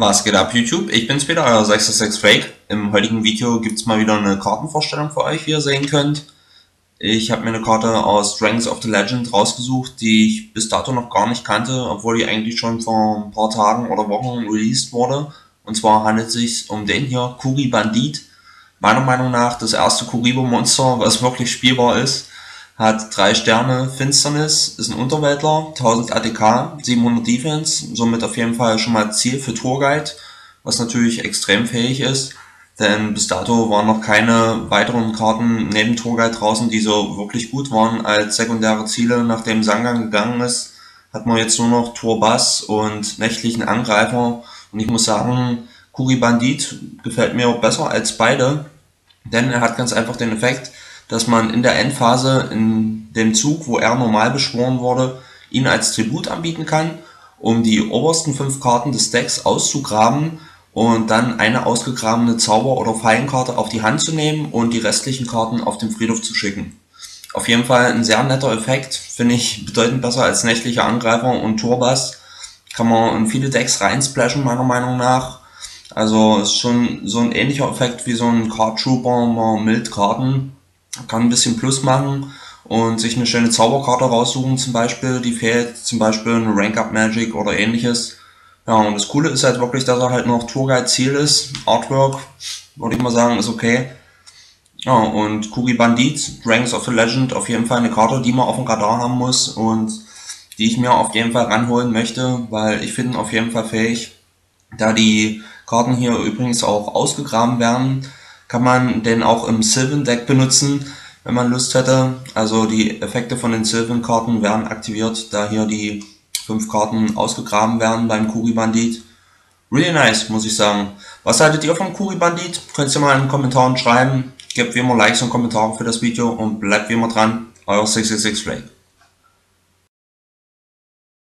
Was geht ab YouTube? Ich bin's wieder, euer 66 Fake. Im heutigen Video gibt's mal wieder eine Kartenvorstellung für euch, wie ihr sehen könnt. Ich habe mir eine Karte aus Strengths of the Legend rausgesucht, die ich bis dato noch gar nicht kannte, obwohl die eigentlich schon vor ein paar Tagen oder Wochen released wurde. Und zwar handelt es sich um den hier, Kuri Bandit. Meiner Meinung nach das erste Kuribo-Monster, was wirklich spielbar ist hat drei Sterne Finsternis, ist ein Unterweltler, 1000 ATK, 700 Defense, somit auf jeden Fall schon mal Ziel für Tourguide, was natürlich extrem fähig ist, denn bis dato waren noch keine weiteren Karten neben Tourguide draußen, die so wirklich gut waren als sekundäre Ziele, nachdem Sangang gegangen ist, hat man jetzt nur noch Turbass und nächtlichen Angreifer. Und ich muss sagen, Kuri Bandit gefällt mir besser als beide, denn er hat ganz einfach den Effekt, dass man in der Endphase in dem Zug, wo er normal beschworen wurde, ihn als Tribut anbieten kann, um die obersten fünf Karten des Decks auszugraben und dann eine ausgegrabene Zauber- oder Fallenkarte auf die Hand zu nehmen und die restlichen Karten auf den Friedhof zu schicken. Auf jeden Fall ein sehr netter Effekt, finde ich bedeutend besser als nächtliche Angreifer und Turbass. Kann man in viele Decks reinsplashen, meiner Meinung nach. Also ist schon so ein ähnlicher Effekt wie so ein Card Trooper, mal mild Karten kann ein bisschen Plus machen und sich eine schöne Zauberkarte raussuchen zum Beispiel, die fehlt, zum Beispiel eine Rank-Up Magic oder ähnliches. Ja, und das Coole ist halt wirklich, dass er halt noch Tourguide-Ziel ist. Artwork, würde ich mal sagen, ist okay. Ja, und Kuri Bandit, Dragons of the Legend, auf jeden Fall eine Karte, die man auf dem Radar haben muss und die ich mir auf jeden Fall ranholen möchte, weil ich finde auf jeden Fall fähig. Da die Karten hier übrigens auch ausgegraben werden, kann man den auch im Sylvan Deck benutzen, wenn man Lust hätte. Also die Effekte von den Sylvan Karten werden aktiviert, da hier die fünf Karten ausgegraben werden beim Kuri Bandit. Really nice, muss ich sagen. Was haltet ihr vom Kuri Bandit? Könnt ihr mal in den Kommentaren schreiben. Gebt wie immer Likes und Kommentare für das Video und bleibt wie immer dran. Euer 666 Flake.